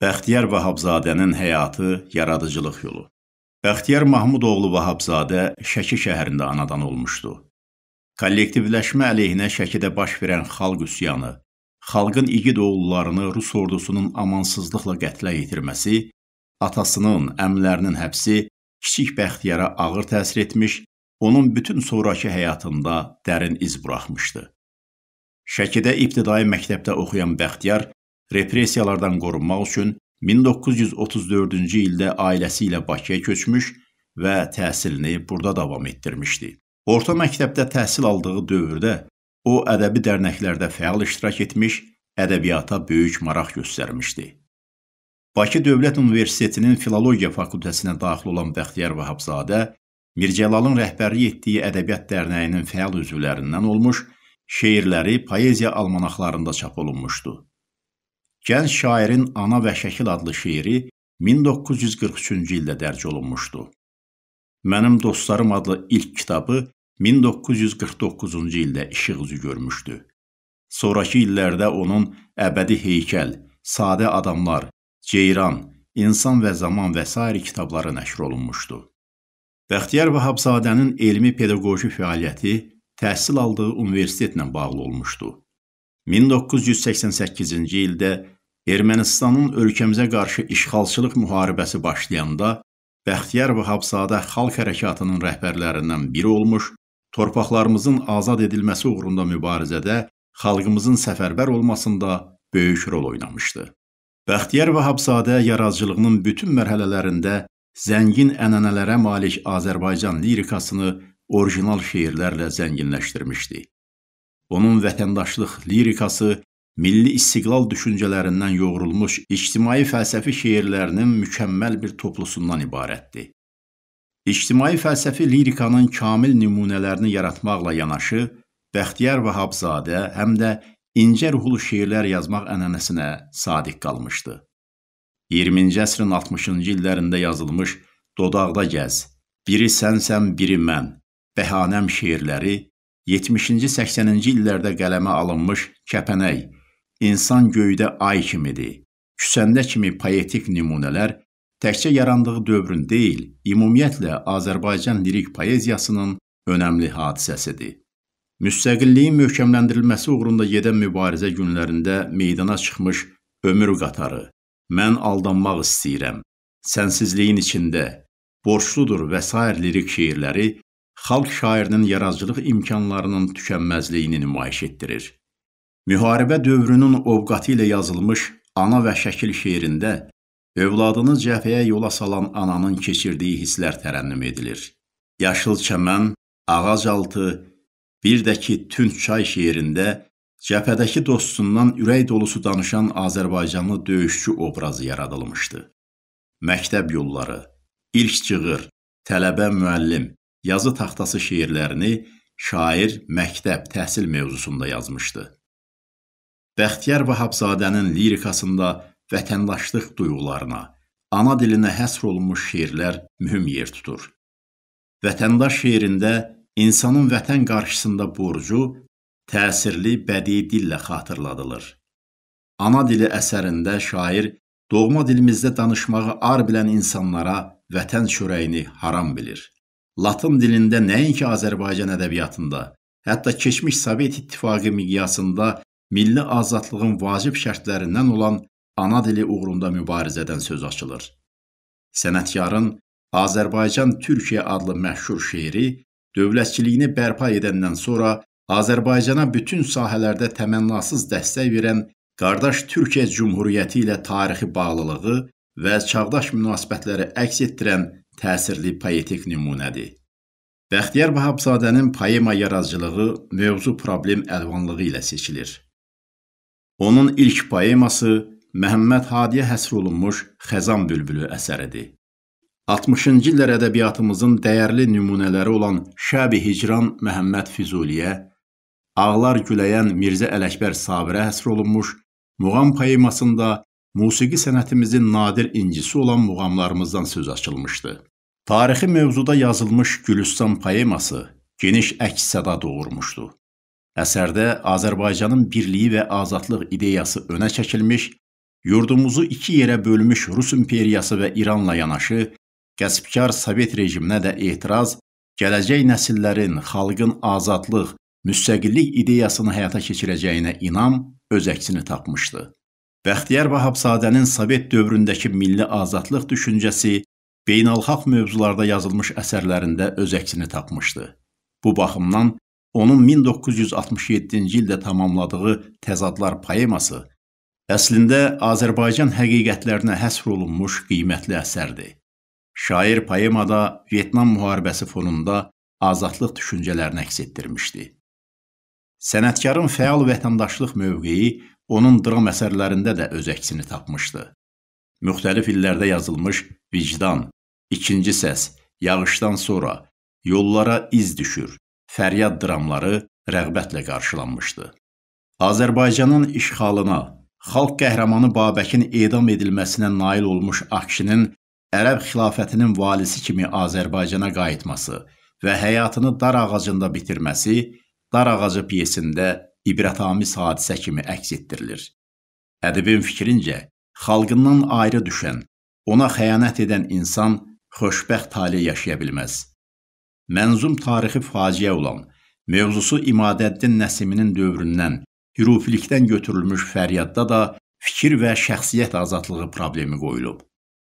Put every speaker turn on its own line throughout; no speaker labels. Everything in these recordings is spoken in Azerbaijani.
Bəxtiyar Vahabzadənin həyatı, yaradıcılıq yolu. Bəxtiyar Mahmudoğlu Vahabzadə Şəki şəhərində anadan olmuşdu. Kollektivləşmə əleyhinə Şəkidə baş verən xalq üsyanı, xalqın igid oğullarını Rus ordusunun amansızlıqla qətlə yetirməsi, atasının, əmlərinin həbsi kiçik Bəxtiyara ağır təsir etmiş, onun bütün sonrakı həyatında dərin iz buraxmışdı. Şəkidə ibtidai məktəbdə oxuyan Bəxtiyar repressiyalardan qorunmaq üçün 1934-cü ildə ailəsi ilə Bakıya köçmüş və təhsilini burada davam etdirmişdi. Orta məktəbdə təhsil aldığı dövrdə o ədəbi dərnəklərdə fəal iştirak etmiş, ədəbiyyata böyük maraq göstərmişdi. Bakı Dövlət Universitetinin Filologiya fakültəsinə daxil olan Bəxtiyar Vahabzadə Mircəlalın rəhbərlik etdiyi Ədəbiyyat Dərnəyinin fəal üzvlərindən olmuş, şeirləri poeziya almanaqlarında çap olunmuşdu. Gənc şairin Ana və Şəkil adlı şeiri 1943-cü ildə dərc olunmuşdu. Mənim dostlarım adlı ilk kitabı 1949-cu ildə işıq üzü görmüşdü. Sonrakı illərdə onun Əbədi heykəl, Sadə adamlar, Ceyran, İnsan və zaman və s. kitabları nəşr olunmuşdu. Bəxtiyar Vahabzadənin elmi pedaqoji fəaliyyəti təhsil aldığı universitetlə bağlı olmuşdu. 1988-ci ildə Ermənistanın ölkəmizə qarşı işğalçılıq müharibəsi başlayanda Bəxtiyar Vahabzadə xalq hərəkatının rəhbərlərindən biri olmuş, torpaqlarımızın azad edilməsi uğrunda mübarizədə xalqımızın səfərbər olmasında böyük rol oynamışdı. Bəxtiyar Vahabzadə yaradıcılığının bütün mərhələlərində zəngin ənənələrə malik Azərbaycan lirikasını orijinal şeirlərlə zənginləşdirmişdi. Onun vətəndaşlıq lirikası milli istiqlal düşüncələrindən yoğrulmuş ictimai fəlsəfi şeirlərinin mükəmməl bir toplusundan ibarətdir. İctimai fəlsəfi lirikanın kamil nümunələrini yaratmaqla yanaşı, Bəxtiyar Vahabzadə həm də incə ruhlu şeirlər yazmaq ənənəsinə sadiq qalmışdı. 20-ci əsrin 60-cı illərində yazılmış Dodaqda gəz, Biri sənsən, biri mən, Bəhanəm şeirləri 70-ci 80-ci illərdə qələmə alınmış Kəpənək, İnsan göydə ay kimidir, küsəndə kimi poetik nümunələr təkcə yarandığı dövrün deyil, ümumiyyətlə Azərbaycan lirik poeziyasının önəmli hadisəsidir. Müstəqilliyin möhkəmləndirilməsi uğrunda gedən mübarizə günlərində meydana çıxmış ömür qatarı, mən aldanmaq istəyirəm, sənsizliyin içində, borçludur və s. lirik şeirləri xalq şairinin yaradıcılıq imkanlarının tükənməzliyini nümayiş etdirir. Müharibə dövrünün ovqatı ilə yazılmış Ana və Şəkil şeirində övladını cəbhəyə yola salan ananın keçirdiyi hisslər tərənnüm edilir. Yaşıl çəmən, ağac altı, bir də ki Tünd çay şeirində cəbhədəki dostundan ürək dolusu danışan Azərbaycanlı döyüşçü obrazı yaradılmışdı. Məktəb yolları, ilk cığır, tələbə müəllim, yazı taxtası şeirlərini şair məktəb təhsil mövzusunda yazmışdı. Bəxtiyar Vahabzadənin lirikasında vətəndaşlıq duyğularına, ana dilinə həsr olunmuş şeirlər mühüm yer tutur. Vətəndaş şeirində insanın vətən qarşısında borcu təsirli bədii dillə xatırladılır. Ana dili əsərində şair doğma dilimizdə danışmağı ar bilən insanlara vətən çörəyini haram bilir. Latın dilində nəinki Azərbaycan ədəbiyyatında, hətta keçmiş Sovet İttifaqı miqyasında milli azadlığın vacib şərtlərindən olan ana dili uğrunda mübarizədən söz açılır. Sənətkarın Azərbaycan Türkiyə adlı məşhur şeiri dövlətçiliyini bərpa edəndən sonra Azərbaycana bütün sahələrdə təmənnasız dəstək verən qardaş Türkiyə Cümhuriyyəti ilə tarixi bağlılığı və çağdaş münasibətləri əks etdirən təsirli poetik nümunədir. Bəxtiyar Vahabzadənin poema yaradıcılığı mövzu problem əlvanlığı ilə seçilir. Onun ilk poeması Məhəmməd Hadiyə həsr olunmuş Xəzan bülbülü əsəridir. 60-cı illər ədəbiyyatımızın dəyərli nümunələri olan Şəbi Hicran Məhəmməd Füzuliyə, Ağlar Güləyən Mirzə Ələkbər Sabirə həsr olunmuş muğam poemasında musiqi sənətimizin nadir incisi olan muğamlarımızdan söz açılmışdı. Tarixi mövzuda yazılmış Gülüstan poeması geniş əks-səda doğurmuşdu. Əsərdə Azərbaycanın birliyi və azadlıq ideyası önə çəkilmiş, yurdumuzu iki yerə bölmüş Rus imperiyası və İranla yanaşı, qəsbkar Sovet rejiminə də etiraz, gələcək nəsillərin xalqın azadlıq, müstəqillik ideyasını həyata keçirəcəyinə inam öz əksini tapmışdı. Bəxtiyar Vahabzadənin Sovet dövründəki milli azadlıq düşüncəsi beynəlxalq mövzularda yazılmış əsərlərində öz əksini tapmışdı. Bu baxımdan onun 1967-ci ildə tamamladığı Təzadlar poeması əslində Azərbaycan həqiqətlərinə həsr olunmuş qiymətli əsərdir. Şair poemada Vyetnam müharibəsi fonunda azadlıq düşüncələrini əks etdirmişdi. Sənətkarın fəal vətəndaşlıq mövqeyi onun dram əsərlərində də öz əksini tapmışdı. Müxtəlif illərdə yazılmış Vicdan, İkinci səs, Yağışdan sonra, Yollara iz düşür, Fəryad dramları rəğbətlə qarşılanmışdı. Azərbaycanın işğalına, xalq qəhrəmanı Babəkin edam edilməsinə nail olmuş Akşinin Ərəb xilafətinin valisi kimi Azərbaycana qayıtması və həyatını dar ağacında bitirməsi Dar ağacı pyesində ibrətamiz hadisə kimi əks etdirilir. Ədibin fikrincə, xalqından ayrı düşən, ona xəyanət edən insan xoşbəxt tale yaşaya bilməz. Mənzum tarixi faciə olan, mövzusu İmadəddin Nəsiminin dövründən, hürufilikdən götürülmüş fəryadda da fikir və şəxsiyyət azadlığı problemi qoyulub.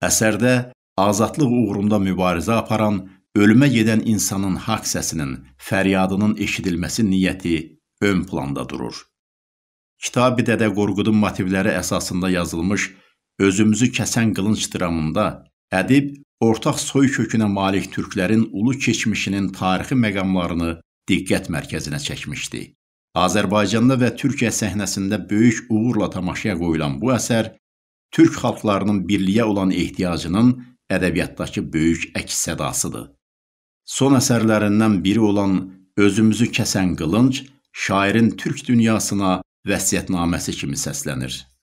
Əsərdə azadlıq uğrunda mübarizə aparan, ölümə gedən insanın haqq səsinin, fəryadının eşidilməsi niyyəti ön planda durur. Kitab-ı Dədə Qorqudun motivləri əsasında yazılmış Özümüzü kəsən qılınc dramında ədib ortaq soy kökünə malik türklərin ulu keçmişinin tarixi məqamlarını diqqət mərkəzinə çəkmişdi. Azərbaycanda və Türkiyə səhnəsində böyük uğurla tamaşaya qoyulan bu əsər türk xalqlarının birliyə olan ehtiyacının ədəbiyyatdakı böyük əks sədasıdır. Son əsərlərindən biri olan Özümüzü kəsən qılınc şairin türk dünyasına vəsiyyətnaməsi kimi səslənir.